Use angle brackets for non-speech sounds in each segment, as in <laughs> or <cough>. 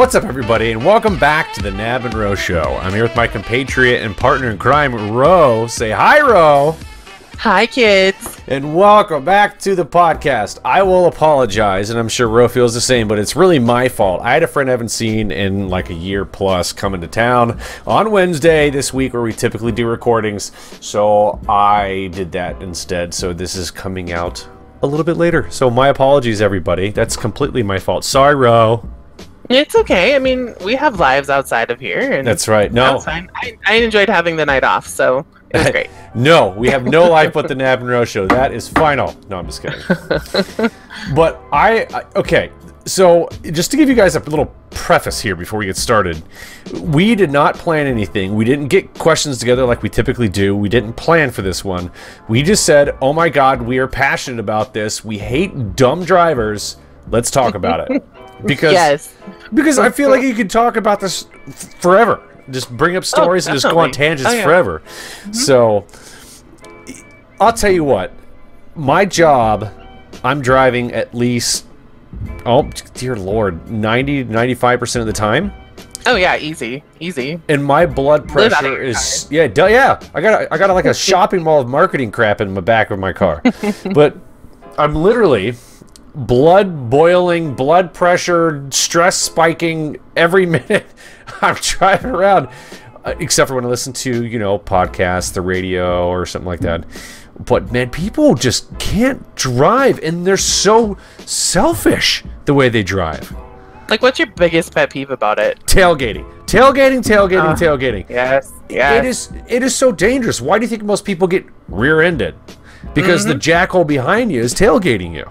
What's up, everybody, and welcome back to the Knab and Ro Show. I'm here with my compatriot and partner in crime, Ro. Say hi, Ro. Hi, kids. And welcome back to the podcast. I will apologize, and I'm sure Ro feels the same, but it's really my fault. I had a friend I haven't seen in like a year plus coming to town on Wednesday this week where we typically do recordings, so I did that instead. So this is coming out a little bit later. So my apologies, everybody. That's completely my fault. Sorry, Ro. It's okay. I mean, we have lives outside of here. And That's right. No. that's fine. I, I enjoyed having the night off, so it was <laughs> great. no, we have no life but the Knab and Ro show. That is final. No, I'm just kidding. <laughs> but I, I okay. So just to give you guys a little preface here before we get started, we did not plan anything. We didn't get questions together like we typically do. We didn't plan for this one. We just said, "Oh my God, we are passionate about this. We hate dumb drivers. Let's talk about it." <laughs> Because yes. because I feel like you could talk about this forever. Just bring up oh, stories and just go on tangents Oh, yeah. forever. Mm-hmm. So I'll tell you what. My job, I'm driving at least oh dear lord, 90 95% of the time. Oh yeah, easy, easy. And my blood Live out of pressure is yeah, duh, yeah. I got I got like a <laughs> shopping mall of marketing crap in the back of my car. but I'm literally blood boiling, blood pressure, stress spiking every <laughs> minute I'm driving around, uh, except for when I listen to, you know, podcasts, the radio, or something like that. But man, people just can't drive, and they're so selfish the way they drive. Like, what's your biggest pet peeve about it? Tailgating, tailgating, tailgating, Uh, tailgating. Yes. Yeah. It is it is so dangerous. Why do you think most people get rear-ended? Because Mm-hmm. the jackal behind you is tailgating you.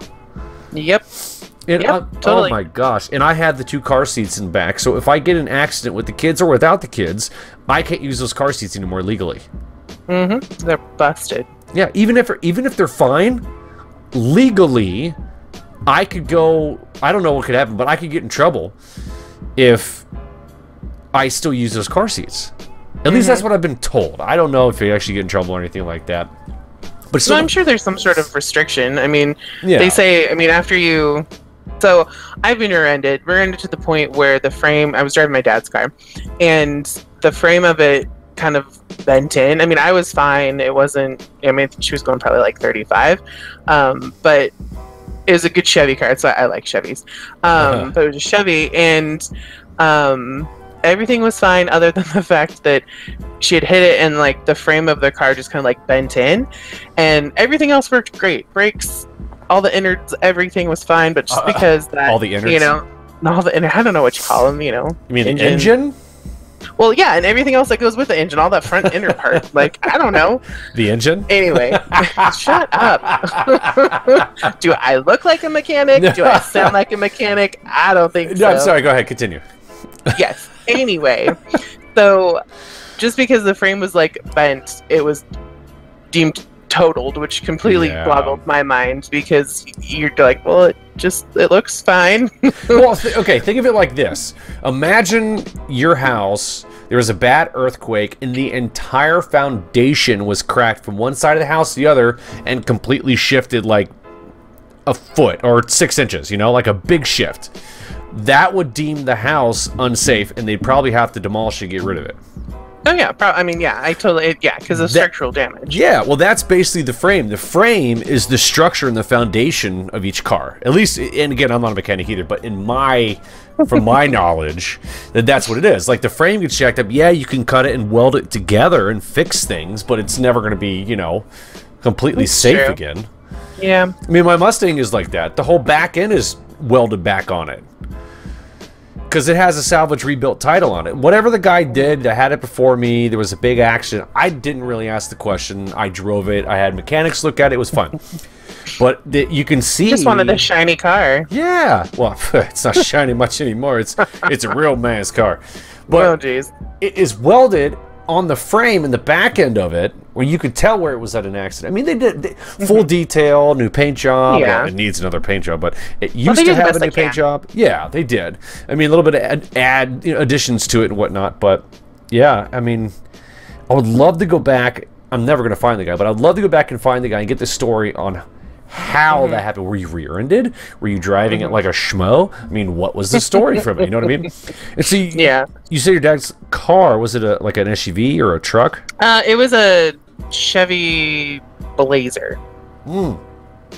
Yep. And Yep, I- totally. oh my gosh! And I had the two car seats in back, so if I get an accident with the kids or without the kids, I can't use those car seats anymore legally. Mm-hmm. They're busted. Yeah, even if even if they're fine, legally, I could go. I don't know what could happen, but I could get in trouble if I still use those car seats. At least Mm-hmm. that's what I've been told. I don't know if you actually get in trouble or anything like that. But So I'm sure there's some sort of restriction. I mean, Yeah. they say. I mean, after you. So I've been rear-ended. Rear-ended to the point where the frame. I was driving my dad's car, and the frame of it kind of bent in. I mean, I was fine. It wasn't. I mean, she was going probably like 35, um, but it was a good Chevy car. So I like Chevys. Uh-huh. Um, but it was a Chevy, and um, everything was fine other than the fact that she had hit it and like the frame of the car just kind of like bent in, and everything else worked great. Brakes, all the innards, everything was fine. But just Uh, because that all the innards? you know. All the, inner- I don't know what you call them, you know. you mean the engine? Well, yeah, and everything else that goes with the engine, all that front inner <laughs> part. Like, I don't know. The engine? Anyway, <laughs> shut up. <laughs> Do I look like a mechanic? Do I sound like a mechanic? I don't think so. No, I'm sorry. Go ahead. Continue. Yes. Anyway, so just because the frame was like bent, it was deemed totaled, which completely Yeah. boggled my mind because you're like, well, it just it looks fine. <laughs> well, th- okay, think of it like this. Imagine your house, there was a bad earthquake, and the entire foundation was cracked from one side of the house to the other and completely shifted like a foot or six inches, you know, like a big shift. That would deem the house unsafe, and they'd probably have to demolish and get rid of it. oh yeah, pro- I mean, yeah, I totally yeah, because of That- structural damage. Yeah, well, that's basically the frame. The frame is the structure and the foundation of each car. At least, and again, I'm not a mechanic either, but in my, from my <laughs> knowledge, that that's what it is. Like the frame gets jacked up. Yeah, you can cut it and weld it together and fix things, but it's never going to be, you know, completely That's safe true. again. Yeah. I mean, my Mustang is like that. The whole back end is welded back on it. Because it has a salvage rebuilt title on it. Whatever the guy did that had it before me, there was a big accident. I didn't really ask the question. I drove it. I had mechanics look at it. It was fun. <laughs> but the, you can see. Just wanted a shiny car. Yeah. Well, <laughs> it's not shiny much anymore. It's it's a real man's car. But oh jeez. it is welded on the frame and the back end of it where you could tell where it was at an accident. I mean, they did they, full detail, new paint job. Yeah. Well, it needs another paint job, but it used to did have a new paint job. Yeah, they did. I mean, a little bit of add, add you know, additions to it and whatnot, but yeah, I mean, I would love to go back. I'm never going to find the guy, but I'd love to go back and find the guy and get the story on how Mm-hmm. that happened. Were you rear-ended? Were you driving it like a schmo? I mean, what was the story from it? You know what I mean? And so you, <laughs> Yeah. you say your dad's car was it a like an SUV or a truck? Uh, it was a Chevy Blazer. Mm,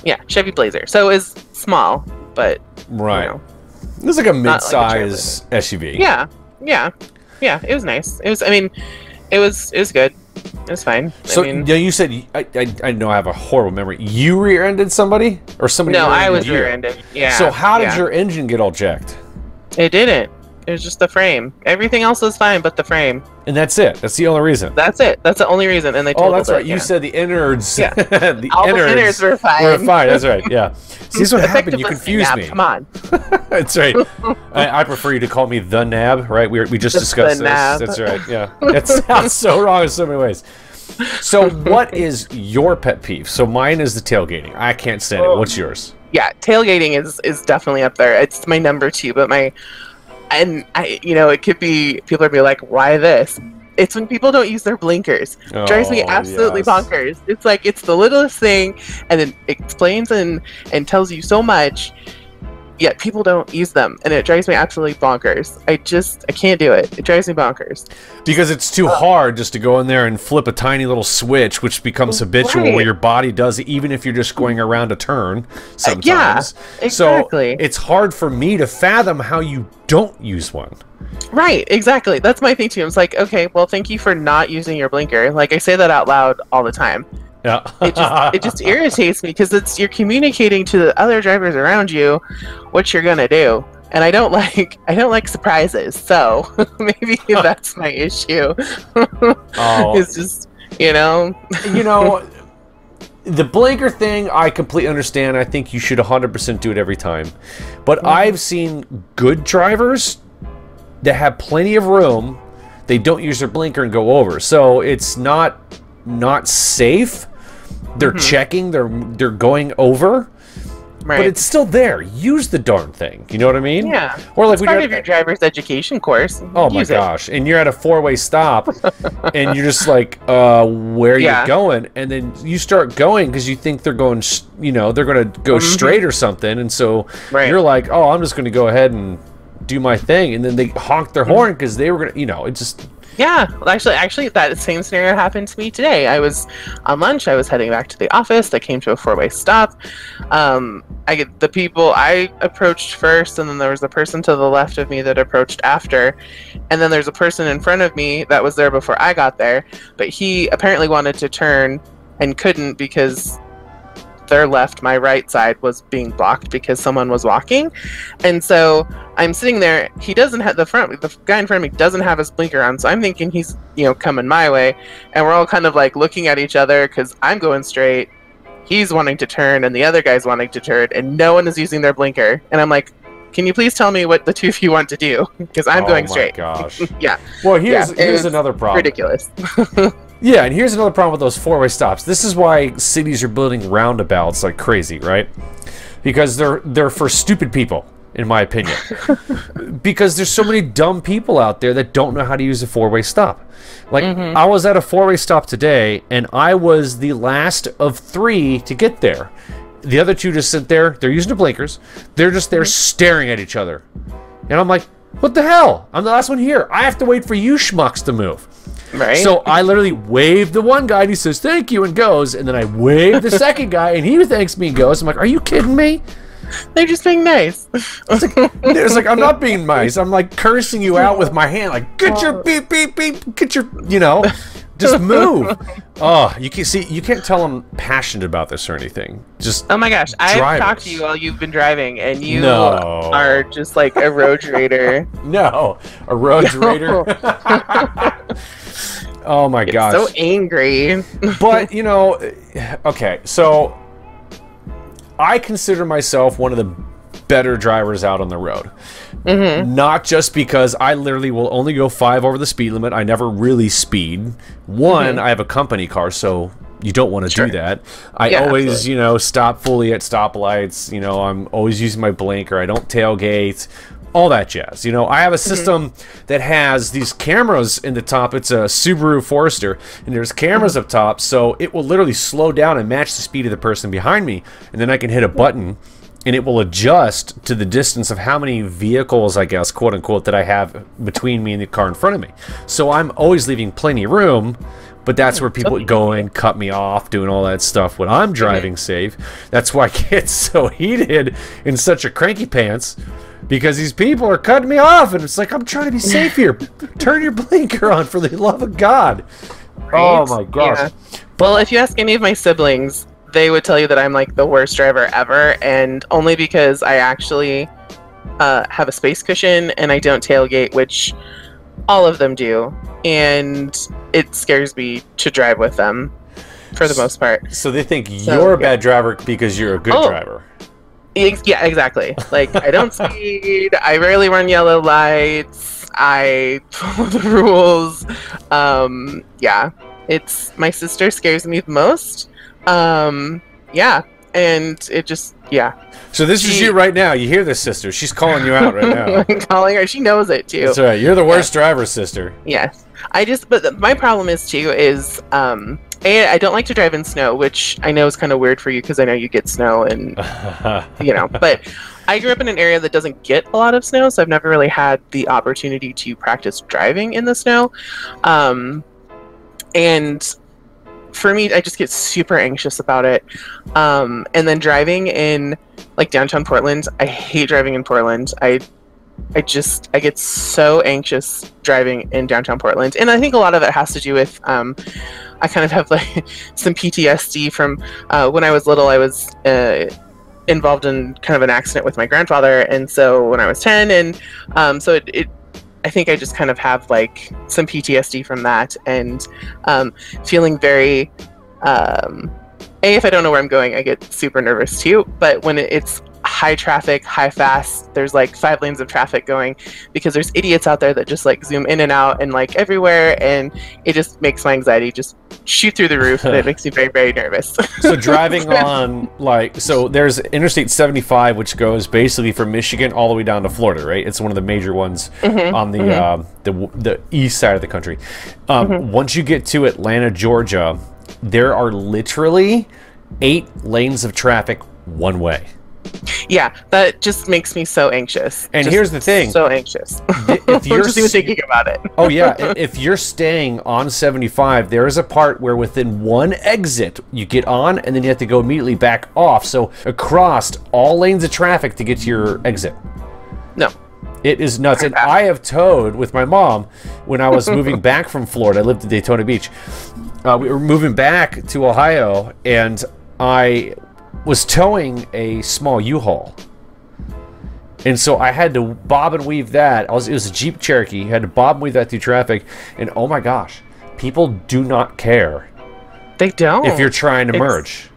Yeah, Chevy Blazer. So it was small, but right. you know. It was like a Not like a mid-size SUV. Yeah, yeah, yeah. It was nice. It was. I mean, it was. It was good. Was fine. So I mean, you said I, I I know I have a horrible memory. You rear-ended somebody or somebody? no, I was you? rear-ended. Yeah. So how did yeah. your engine get all jacked? It didn't. It was just the frame. Everything else was fine, but the frame. And that's it. That's the only reason. That's it. That's the only reason. And they Oh, that's it, right. You yeah. said the innards. Yeah. <laughs> the all innards the innards were fine. were fine. That's right. <laughs> Yeah. See, this is what happened. You confused me. Come on. <laughs> That's right. I, I prefer you to call me the Knab. Right? We we just discussed this. Knab. That's right. Yeah. That sounds so wrong in so many ways. So, what is your pet peeve? So, mine is the tailgating. I can't stand it. Oh. What's yours? yeah, tailgating is is definitely up there. It's my number two, but my and I, you know, it could be people are be like, why this? It's when people don't use their blinkers. drives me Oh, absolutely yes. bonkers. It's like it's the littlest thing, and it explains and and tells you so much. Yet people don't use them, and it drives me absolutely bonkers. I just I can't do it. It drives me bonkers. Because it's too hard just to go in there and flip a tiny little switch, which becomes habitual where your body does it, even if you're just going around a turn uh, sometimes. yeah, exactly. So it's hard for me to fathom how you don't use one. Right, exactly. That's my thing too. I was like, okay, well, thank you for not using your blinker. Like I say that out loud all the time. Yeah. It just it just <laughs> irritates me because it's you're communicating to the other drivers around you what you're gonna do. And I don't <laughs> like I don't like surprises. So <laughs> maybe that's my issue. Oh. it's just you know you know, the blinker thing, I completely understand. I think you should 100% do it every time. But Mm-hmm. I've seen good drivers that have plenty of room. They don't use their blinker and go over. So it's not not safe. They're Mm-hmm. checking. They're they're going over. right. But it's still there. Use the darn thing. You know what I mean? yeah. Or like It's we part did- of your driver's education course. Oh my Use it. gosh! And you're at a four-way stop, <laughs> and you're just like, uh, where are Yeah. you going? And then you start going because you think they're going, you know, they're going to go straight or something, and so Mm-hmm. Right. you're like, oh, I'm just going to go ahead and do my thing, and then they honk Mm-hmm. their horn because they were going to, you know, it just Yeah, actually, actually, that same scenario happened to me today. I was on lunch. I was heading back to the office. I came to a four-way stop. Um, I get the people I approached first, and then there was a person to the left of me that approached after, and then there's a person in front of me that was there before I got there. But he apparently wanted to turn and couldn't because their left, my right side was being blocked because someone was walking, and so I'm sitting there. He doesn't have the front. The guy in front of me doesn't have his blinker on, so I'm thinking he's you know coming my way, and we're all kind of like looking at each other because I'm going straight. He's wanting to turn, and the other guy's wanting to turn, and no one is using their blinker. And I'm like, "Can you please tell me what the two of you want to do? <laughs> Because I'm oh going my straight." gosh. <laughs> Yeah, Well, here's it here's another problem. ridiculous. <laughs> Yeah, and here's another problem with those four-way stops. This is why cities are building roundabouts like crazy, right? Because they're they're for stupid people, in my opinion. <laughs> because there's so many dumb people out there that don't know how to use a four-way stop. Like mm-hmm. I was at a four-way stop today, and I was the last of three to get there. The other two just sit there. They're using their blinkers. They're just there mm-hmm. staring at each other, and I'm like, "What the hell? I'm the last one here. I have to wait for you schmucks to move." Right. So I literally wave the one guy and he says, thank you, and goes. And then I wave the second guy and he thanks me and goes. I'm like, are you kidding me? they're just being nice. It's like, I'm not being nice. I'm like cursing you out with my hand. Like, get your beep, beep, beep. Get your, you know, just move. <laughs> Oh, you can see, you can't tell I'm passionate about this or anything. Just, Oh my gosh, I've Drivers. talked to you while you've been driving, and you No. are just like a road <laughs> raider. no, a road raider. <laughs> oh my god. so angry. but <laughs> you know, okay, so I consider myself one of the better drivers out on the road. Mm-hmm. Not just because I literally will only go five over the speed limit. I never really speed. One, mm-hmm. I have a company car, so you don't want to Sure. do that. I Yeah, always, absolutely. you know, stop fully at stoplights. You know, I'm always using my blinker. I don't tailgate. All that jazz. You know, I have a mm-hmm. system that has these cameras in the top. It's a Subaru Forester, and there's cameras up top, so it will literally slow down and match the speed of the person behind me, and then I can hit a button. And it will adjust to the distance of how many vehicles, I guess, quote unquote, that I have between me and the car in front of me. So I'm always leaving plenty of room, but that's where people go in, cut me off, doing all that stuff when I'm driving safe. That's why I get <laughs> so heated and such a cranky pants because these people are cutting me off, and it's like I'm trying to be safe here. <laughs> Turn your blinker on for the love of God. Oh my gosh. Yeah. Well, if you ask any of my siblings, they would tell you that I'm like the worst driver ever, and only because I actually uh, have a space cushion and I don't tailgate, which all of them do, and it scares me to drive with them for the most part. So they think So, you're a yeah. bad driver because you're a good Oh. driver. Yeah, exactly. Like I don't <laughs> speed. I rarely run yellow lights. I <laughs> follow the rules. Um, yeah, it's my sister scares me the most. Um, yeah, and it just yeah. So this is you right now. You hear this, sister? She's calling you out right now. I'm <laughs> calling her. She knows it too. That's right. You're the worst driver, sister. Yes. I just, but my problem is too is, um, a, I don't like to drive in snow, which I know is kind of weird for you because I know you get snow and <laughs> you know, but I grew up in an area that doesn't get a lot of snow, so I've never really had the opportunity to practice driving in the snow. Um, and for me, I just get super anxious about it. Um, and then driving in like downtown Portland, I hate driving in Portland. I I just I get so anxious driving in downtown Portland, and I think a lot of it has to do with um, I kind of have like <laughs> some PTSD from uh, when I was little. I was uh, involved in kind of an accident with my grandfather, and so when I was ten, and um, so it, it I think I just kind of have like some PTSD from that, and um, feeling very. Um, a, if I don't know where I'm going, I get super nervous too. But when it's high traffic, high fast, there's like five lanes of traffic going because there's idiots out there that just like zoom in and out and like everywhere. And it just makes my anxiety just shoot through the roof and it <laughs> makes me very, very nervous. so driving <laughs> on like so there's Interstate 75 which goes basically from Michigan all the way down to Florida, right? It's one of the major ones on the um, the the east side of the country. Um, Once you get to Atlanta, Georgia, there are literally eight lanes of traffic one way. Yeah, that just makes me so anxious. And Just here's the thing. So anxious. If <laughs> you're just even thinking about it. Oh yeah, if you're staying on 75, there is a part where within one exit you get on and then you have to go immediately back off. So across all lanes of traffic to get to your exit. No. It is nuts. And I have towed with my mom when I was moving <laughs> back from Florida. I lived in Daytona Beach. Uh, we were moving back to Ohio, and I was towing a small U-Haul. And so I had to bob and weave that. I was, it was a Jeep Cherokee. I had to bob and weave that through traffic. And oh my gosh, people do not care They don't. if you're trying to It's- merge.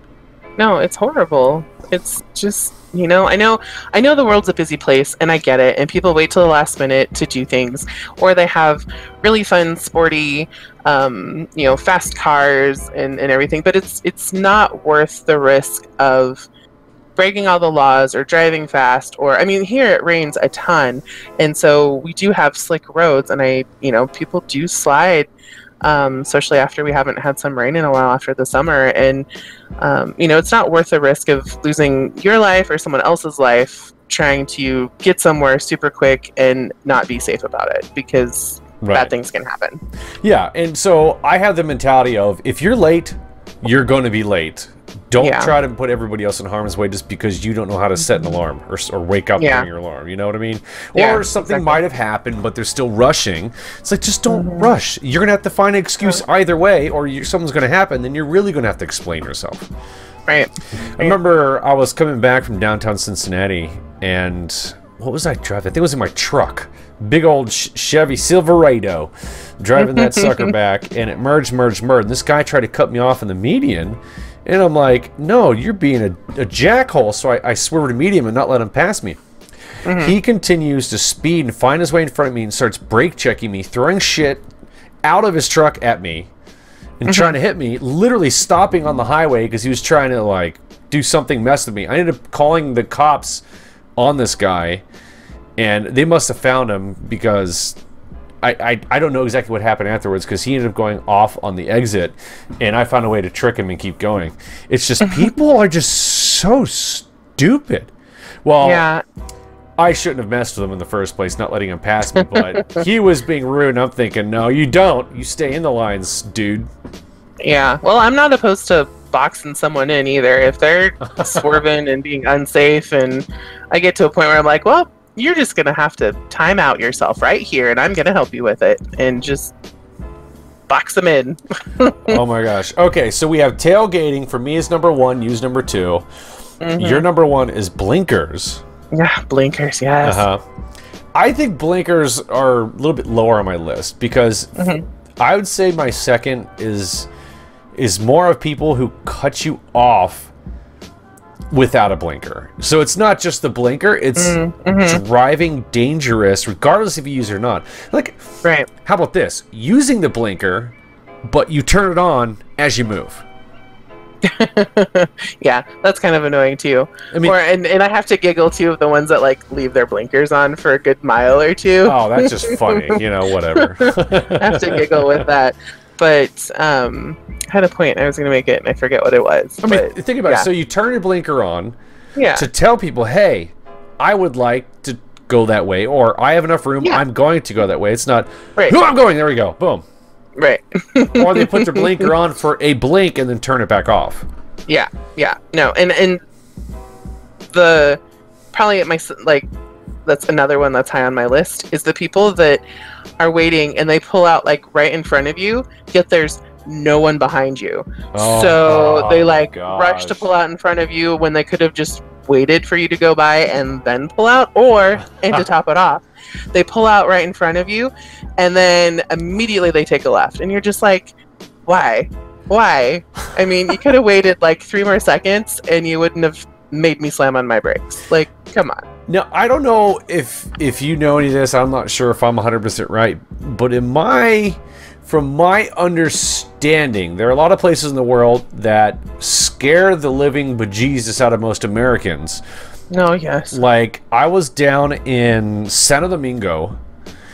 No, it's horrible. It's just you know, I know I know the world's a busy place and I get it and people wait till the last minute to do things or they have really fun sporty um, you know, fast cars and, and everything, but it's it's not worth the risk of breaking all the laws or driving fast or I mean here it rains a ton and so we do have slick roads and I you know, people do slide um, especially after we haven't had some rain in a while after the summer and um, you know, it's not worth the risk of losing your life or someone else's life trying to get somewhere super quick and not be safe about it because bad things can happen. Yeah, and so I have the mentality of if you're late, you're going to be late. Don't Yeah. try to put everybody else in harm's way just because you don't know how to set an alarm or, or wake up Yeah. during your alarm. You know what I mean? Yeah, or something exactly. might have happened, but they're still rushing. It's like just don't Mm-hmm. rush. You're gonna have to find an excuse either way, or you, something's gonna happen. Then you're really gonna have to explain yourself. Right. I remember I was coming back from downtown Cincinnati, and what was I driving? I think it was in my truck, big old Ch- Chevy Silverado, driving that sucker <laughs> back, and it merged, merged, merged. And this guy tried to cut me off in the median, and I'm like, "No, you're being a, a jackhole." So I, I swerved to medium and not let him pass me. He mm-hmm. continues to speed and find his way in front of me and starts brake checking me, throwing shit out of his truck at me and trying to mm-hmm. hit me, literally stopping on the highway because he was trying to like do something mess with me. I ended up calling the cops on this guy and they must have found him because I, I, I don't know exactly what happened afterwards because he ended up going off on the exit, and I found a way to trick him and keep going. It's just <laughs> people are just so stupid. Well, Yeah. I shouldn't have messed with him in the first place, not letting him pass me, but he <laughs> was being rude. and I'm thinking, no, you don't. You stay in the lines, dude. Yeah. Well, I'm not opposed to boxing someone in either. If they're <laughs> swerving and being unsafe, and I get to a point where I'm like, well, you're just gonna have to time out yourself right here, and I'm gonna help you with it, and just box them in. <laughs> oh my gosh. Okay, so we have tailgating for me is number one, use number 2 Your number one is blinkers. Yeah, blinkers. Yes. Uh huh. I think blinkers are a little bit lower on my list because I would say my second is is more of people who cut you off without a blinker. So it's not just the blinker; it's mm, mm-hmm. driving dangerous, regardless if you use it or not. Like, Right. how about this? Using the blinker, but you turn it on as you move. <laughs> yeah, that's kind of annoying too. I mean- or and, and I have to giggle too of the ones that like leave their blinkers on for a good mile or two. Oh, that's just funny. You know, whatever. <laughs> I have to giggle with that. <laughs> But um, I had a point. I was going to make it, and I forget what it was. I mean, but, think about yeah. it. So you turn your blinker on. yeah, to tell people, hey, I would like to go that way, or I have enough room, Yeah. I'm going to go that way. It's not, Right. no, I'm going, there we go, boom. right. <laughs> Or they put their blinker on for a blink and then turn it back off. yeah, yeah. No, and and the probably at my like that's another one that's high on my list is the people that are waiting and they pull out like right in front of you, yet there's no one behind you. Oh, so they like gosh. rush to pull out in front of you when they could have just waited for you to go by and then pull out or and to <laughs> top it off. They pull out right in front of you and then immediately they take a left and you're just like why? Why? I mean you could have <laughs> waited like three more seconds and you wouldn't have made me slam on my brakes. Like come on Now, I don't know if if you know any of this. I'm not sure if I'm 100% right, but in my from my understanding, there are a lot of places in the world that scare the living bejesus out of most Americans. no yes Like I was down in Santo Domingo,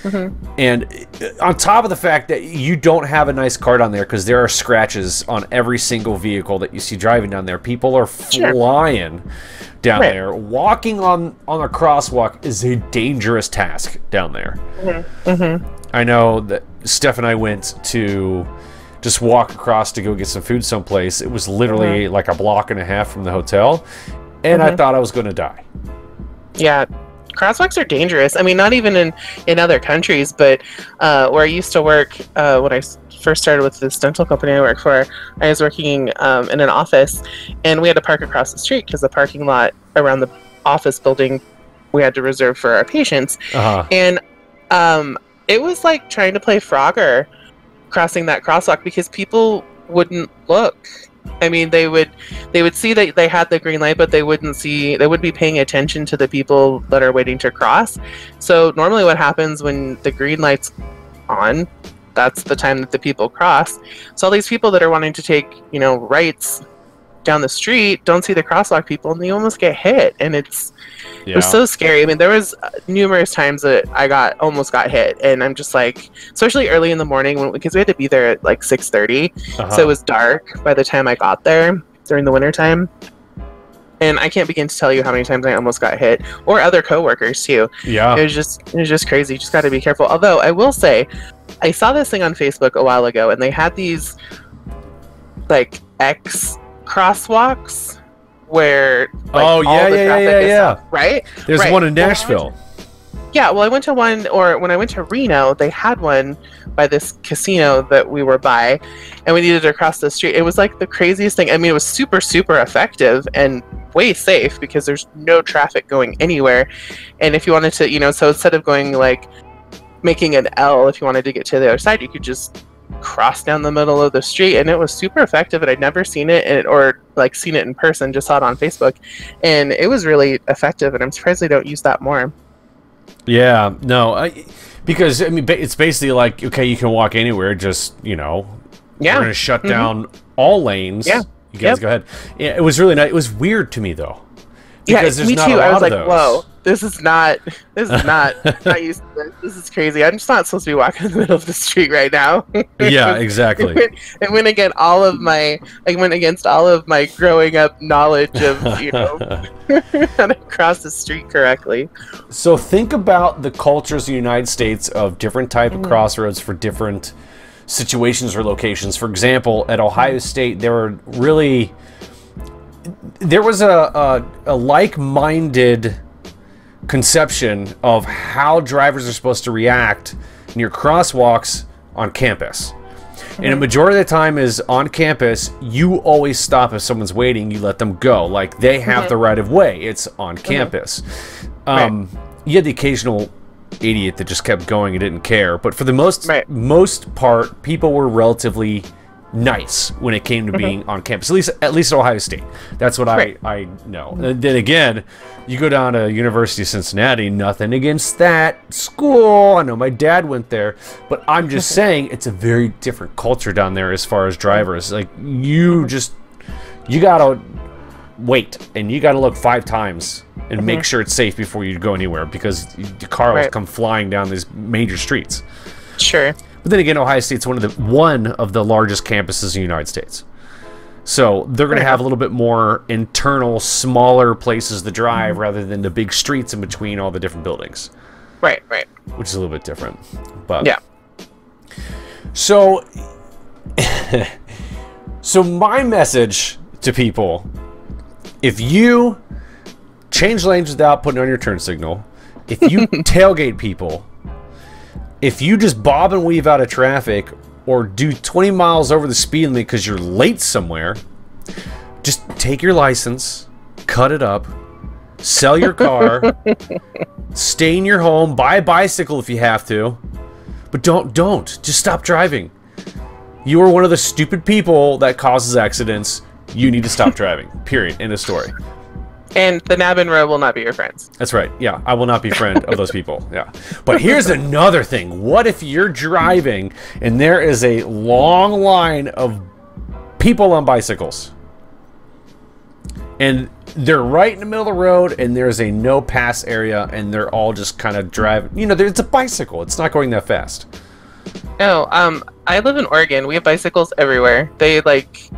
Mm-hmm. and uh, on top of the fact that you don't have a nice car on there because there are scratches on every single vehicle that you see driving down there. People are Sure. flying down Right. there. Walking on on a crosswalk is a dangerous task down there. Mm-hmm. Mm-hmm. I know that Steph and I went to just walk across to go get some food someplace. It was literally like a block and a half from the hotel, and I thought I was going to die. Yeah, crosswalks are dangerous. I mean, not even in in other countries, but uh, where I used to work uh, when I first started with this dental company I work for, I was working um, in an office, and we had to park across the street because the parking lot around the office building we had to reserve for our patients, Uh-huh. and um, it was like trying to play Frogger crossing that crosswalk because people wouldn't look. I mean, they would they would see that they had the green light, but they wouldn't see they wouldn't be paying attention to the people that are waiting to cross. So normally, what happens when the green light's on? That's the time that the people cross. So all these people that are wanting to take you know rights down the street don't see the crosswalk people, and they almost get hit, and it's it was so scary. I mean, there was numerous times that I got almost got hit, and I'm just like, especially early in the morning when because we had to be there at like 6:30, Uh-huh. so it was dark by the time I got there during the winter time. And I can't begin to tell you how many times I almost got hit, or other coworkers too. yeah. It was just it was just crazy. You just got to be careful. Although I will say, I saw this thing on Facebook a while ago, and they had these like X crosswalks where like, Oh, yeah, yeah, yeah, yeah, stopped, right There's right. one in Nashville. yeah, well, I went to one, or when I went to Reno, they had one by this casino that we were by, and we needed to cross the street. It was like the craziest thing. I mean, it was super, super effective and way safe because there's no traffic going anywhere. And if you wanted to, you know, so instead of going like making an L, if you wanted to get to the other side, you could just cross down the middle of the street and it was super effective and I'd never seen it and, or like seen it in person just saw it on Facebook and it was really effective and I'm surprised they don't use that more Yeah, no, I, because I mean, it's basically like okay, you can walk anywhere. Just you know, yeah we're gonna shut Mhm. down all lanes. Yeah. you guys Yep. go ahead. Yeah, it was really nice. It was weird to me though, Yeah, because there's me not too. a lot I was of like, those. whoa. This is not this is not <laughs> not used to this. This is crazy. I'm just not supposed to be walking in the middle of the street right now. Yeah, <laughs> it, exactly. went, it went against all of my I went against all of my growing up knowledge of you know <laughs> how to cross the street correctly. So think about the cultures of the United States of different type of mm. crossroads for different situations or locations. For example, at Ohio mm. State, there were really there was a, a, a like-minded conception of how drivers are supposed to react near crosswalks on campus. And a mm-hmm. majority of the time is on campus, you always stop if someone's waiting, you let them go. Like they have mm-hmm. the right of way. It's on mm-hmm. campus. Um, You had the occasional idiot that just kept going and didn't care, but for the most Right. most part, people were relatively nice when it came to being mm-hmm. on campus. At least at least at Ohio State. That's what Right. I I know. And then again, you go down to University of Cincinnati, nothing against that school. I know my dad went there, but I'm just mm-hmm. saying it's a very different culture down there as far as drivers. Like you mm-hmm. just you gotta wait and you gotta look five times and make sure it's safe before you go anywhere because the car will come flying down these major streets. Sure. But then again, Ohio State's one of the one of the largest campuses in the United States. So they're going to have a little bit more internal, smaller places to drive rather than the big streets in between all the different buildings, Right, right. which is a little bit different. But Yeah. So, <laughs> so my message to people: if you change lanes without putting on your turn signal, if you <laughs> tailgate people, if you just bob and weave out of traffic, or do 20 miles over the speed limit because you're late somewhere, just take your license, cut it up, sell your car, <laughs> stay in your home, buy a bicycle if you have to, but don't don't just stop driving. You are one of the stupid people that causes accidents. You need to stop driving. Period. End of story. And the Knab and Ro will not be your friends. That's right. Yeah, I will not be friend of those people. <laughs> Yeah. But here's another thing. What if you're driving and there is a long line of people on bicycles? And they're right in the middle of the road and there's a no pass area and they're all just kind of driving. You know, it's a bicycle. It's not going that fast. No, um, I live in Oregon. We have bicycles everywhere. They like,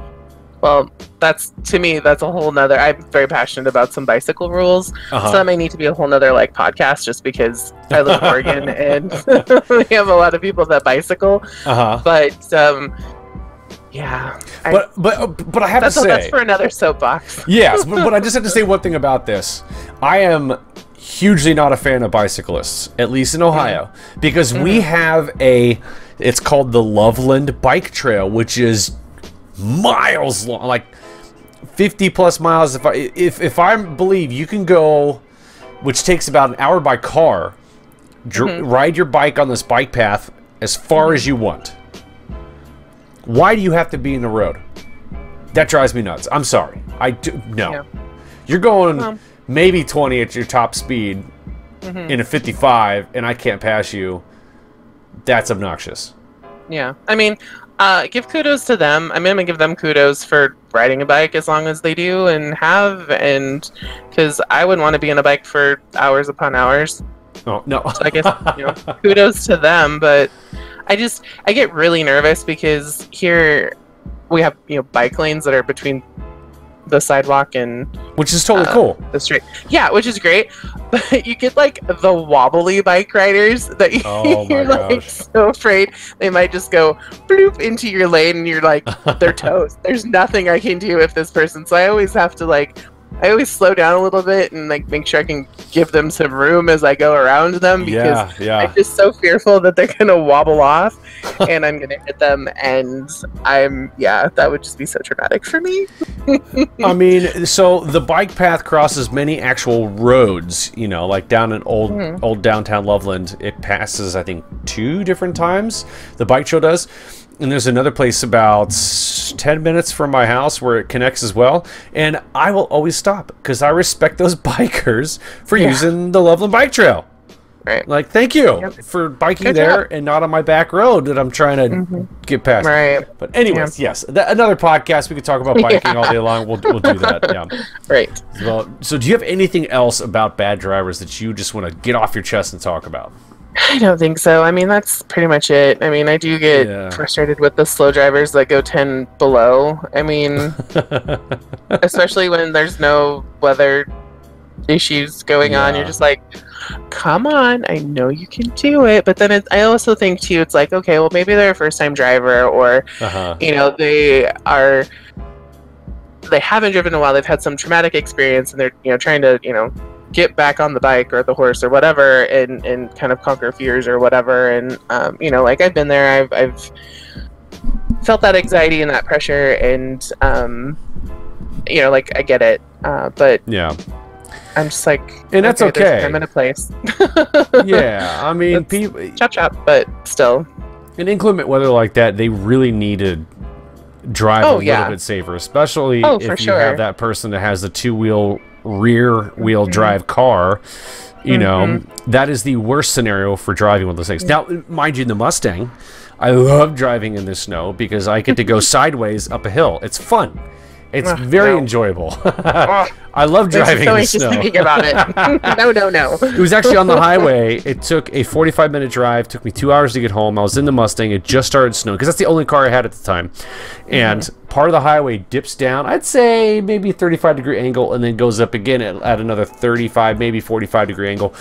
well, that's to me, that's a whole nother. I'm very passionate about some bicycle rules, Uh-huh. so that may need to be a whole nother like podcast, just because I live in <laughs> Oregon and <laughs> we have a lot of people that bicycle. Uh-huh. But um, yeah, I, But but but I have to say that's for another soapbox. Yes, but, but I just have to <laughs> say one thing about this. I am hugely not a fan of bicyclists, at least in Ohio, because we have a. It's called the Loveland Bike Trail, which is miles long, like fifty plus miles. If I if if I believe you can go, which takes about an hour by car, dr- mm-hmm. ride your bike on this bike path as far as you want. Why do you have to be in the road? That drives me nuts. I'm sorry. I do no. Yeah. You're going Well- maybe 20 at your top speed mm-hmm. in a 55 and I can't pass you. That's obnoxious. Yeah, I mean, uh, give kudos to them. I mean, I'm gonna give them kudos for riding a bike as long as they do and have, and because I wouldn't want to be on a bike for hours upon hours. Oh, no. So I guess you know, <laughs> kudos to them. But I just I get really nervous because here we have you know bike lanes that are between the sidewalk and Which is totally uh, cool. the street. Yeah, which is great. <laughs> But you get like the wobbly bike riders that you, oh <laughs> you're like gosh. so afraid they might just go bloop into your lane and you're like they're <laughs> toast. There's nothing I can do if this person. So I always have to like I always slow down a little bit and like make sure I can give them some room as I go around them because Yeah, yeah. I'm just so fearful that they're <laughs> gonna wobble off and I'm gonna hit them and I'm yeah, that would just be so traumatic for me. I <laughs> mean, so the bike path crosses many actual roads. You know, like down in old Mhm. old downtown Loveland, it passes I think two different times. The bike trail does, and there's another place about ten minutes from my house where it connects as well. And I will always stop because I respect those <laughs> bikers for Yeah. using the Loveland bike trail. right. Like, thank you Yep. for biking Good there job. and not on my back road that I'm trying to Mhm. get past. Right. But anyways, yes, th- another podcast we could talk about <laughs> biking Yeah. all day long. We'll we'll do that. Yeah. <laughs> Right. Well, so do you have anything else about bad drivers that you just want to get off your chest and talk about? I don't think so. I mean, that's pretty much it. I mean, I do get Yeah. frustrated with the slow drivers that go 10 below. I mean, <laughs> especially when there's no weather issues going on. You're just like, come on, I know you can do it. But then it, I also think, too, it's like, okay, well, maybe they're a first time driver or, uh-huh. you know, they are. They haven't driven in a while. They've had some traumatic experience, and they're you know trying to you know get back on the bike or the horse or whatever, and and kind of conquer fears or whatever. And um, you know, like I've been there. I've I've felt that anxiety and that pressure, and um, you know, like I get it. Uh, but Yeah. I'm just like, And that's okay, okay. i'm in a place. <laughs> Yeah. I <laughs> mean, people chop chop, but still. in inclement weather like that, they really need to drive Oh, a little yeah. bit safer, especially Oh, if you sure. have that person that has a two-wheel rear wheel drive car. You know, Mm-hmm. that is the worst scenario for driving one of those things. Now, mind you, the Mustang, I love driving in the snow because I get to go <laughs> sideways up a hill. It's fun. It's Ugh, very no. enjoyable. <laughs> Ugh, I love driving so in the snow. thinking about it. <laughs> no, no, no. It was actually on the highway. It took a 45 minute drive. Took me two hours to get home. I was in the Mustang. It just started snowing because that's the only car I had at the time. Mm-hmm. And part of the highway dips down. I'd say maybe 35 degree angle, and then goes up again at, at another 35, maybe 45 degree angle.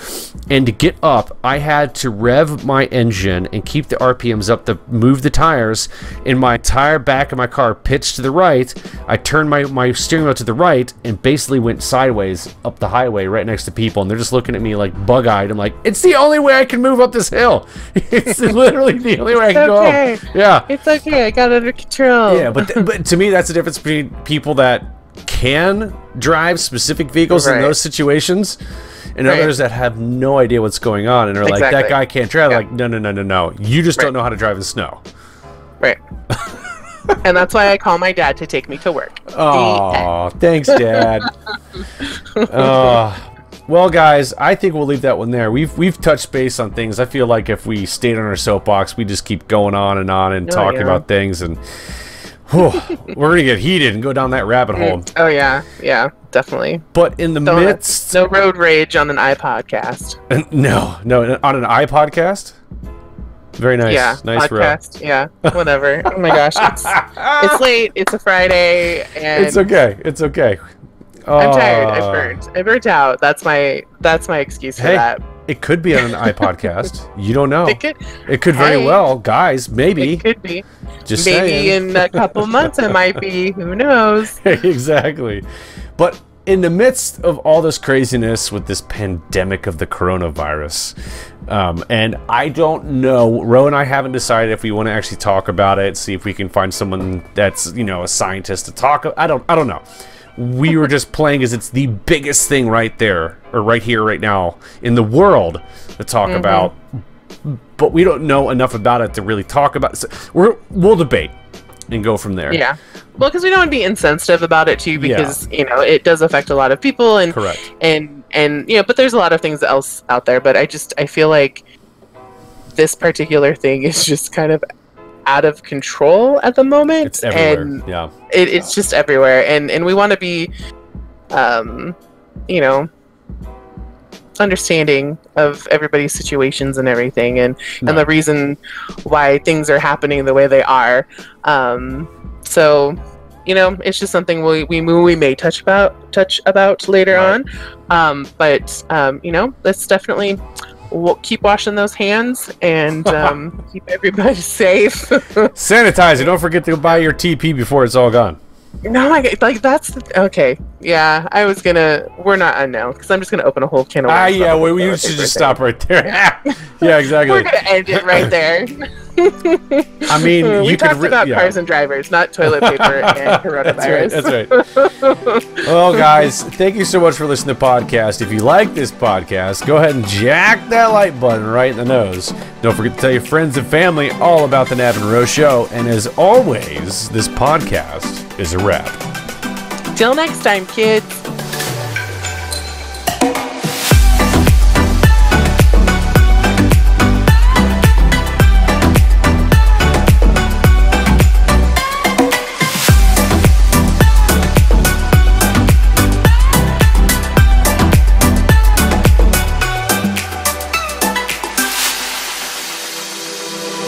And to get up, I had to rev my engine and keep the RPMs up to move the tires. And my tire back of my car pitched to the right. I turned my my steering wheel to the right and basically went sideways up the highway right next to people. And they're just looking at me like bug eyed. I'm like, it's the only way I can move up this hill. <laughs> it's literally the only way I can okay. go up. Yeah. It's okay. I got it under control. Yeah, but th- but to me, that's the difference between people that can drive specific vehicles in those situations, and Right. others that have no idea what's going on and are like, "That guy can't drive." Yeah. Like, no, no, no, no, no. You just Right. don't know how to drive in snow. Right. <laughs> <laughs> and that's why I call my dad to take me to work. Oh, thanks, Dad. <laughs> uh, well, guys, I think we'll leave that one there. We've we've touched base on things. I feel like if we stayed on our soapbox, we just keep going on and on and Oh, talking yeah. about things, and whew, we're gonna get heated and go down that rabbit hole. Oh yeah, yeah, definitely. But in the Don't- midst, No road rage on an iPodcast. <laughs> no, no, on an iPodcast. Very nice, yeah, nice Ro. Yeah, whatever. oh my gosh, it's, <laughs> it's late. It's a Friday, and It's okay. It's okay. I'm tired. Uh, I've burnt. I burnt out. That's my that's my excuse for Hey, that. It could be on an <laughs> iPodcast. You don't know. It could, It could very Hey. well, guys. Maybe. it could be. Just Maybe saying. in a couple months it might be. <laughs> Who knows? exactly. But in the midst of all this craziness with this pandemic of the coronavirus, um, and I don't know, Ro and I haven't decided if we want to actually talk about it. See if we can find someone that's you know a scientist to talk. I don't. I don't know. We were just playing as it's the biggest thing right there, or right here, right now in the world to talk about. But we don't know enough about it to really talk about. So we're we'll debate and go from there. Yeah. Well, because we don't want to be insensitive about it too, because you know it does affect a lot of people, and Correct. and and you know, but there's a lot of things else out there. But I just I feel like this particular thing is <laughs> just kind of out of control at the moment, It's everywhere. and yeah. it, it's just everywhere, and and we want to be, um, you know. understanding of everybody's situations and everything and and the reason why things are happening the way they are um so you know it's just something we we, we may touch about touch about later Right. on um but um you know let's definitely w- keep washing those hands and <laughs> um keep everybody <laughs> safe <laughs> Sanitizer. Don't forget to buy your TP before it's all gone. no i like that's the, okay yeah i was gonna we're not i know because i'm just gonna open a whole can of Ah, yeah. Well, the should just stop right there. yeah, exactly. we're gonna end it right there I mean, <laughs> we you could. talked re- about yeah. cars and drivers not toilet paper and <laughs> coronavirus That's right. That's right. well, guys, thank you so much for listening to the podcast. If you like this podcast, go ahead and jack that like button right in the nose. Don't forget to tell your friends and family all about the Knab and Rose Show. And as always, this podcast is a wrap. till next time kids